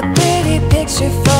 a pretty picture for